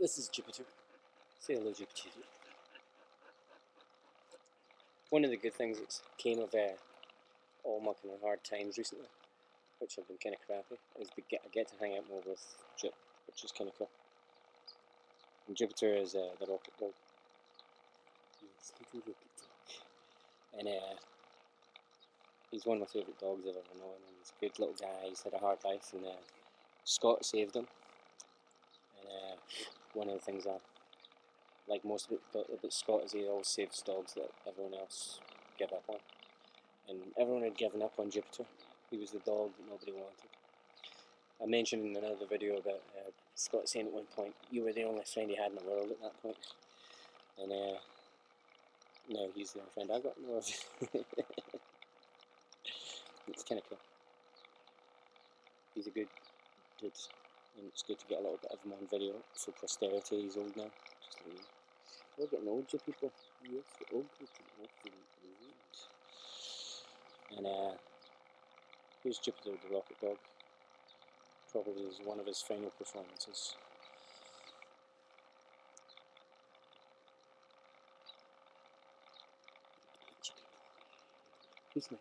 this is Jupiter. Say hello, Jupiter. One of the good things that came of uh, all my kind of hard times recently, which have been kind of crappy, is to get, I get to hang out more with Jup, which is kind of cool. And Jupiter is uh, the rocket dog. Yes, little rocket dog. And uh, he's one of my favourite dogs I've ever known. He's a good little guy. He's had a hard life, and uh, Scott saved him. One of the things I like most about, about Scott is he always saves dogs that everyone else give up on. And everyone had given up on Jupiter. He was the dog that nobody wanted. I mentioned in another video about uh, Scott saying at one point, you were the only friend he had in the world at that point. And uh, now he's the only friend I've got in the world. it's kind of cool. He's a good dude, and it's good to get a little bit of him on video for posterity. He's old now. Just like. We're getting old, you people. Yes, old people. Old. And uh, here's Jupiter the Rocket Dog. Probably is one of his final performances. Who's my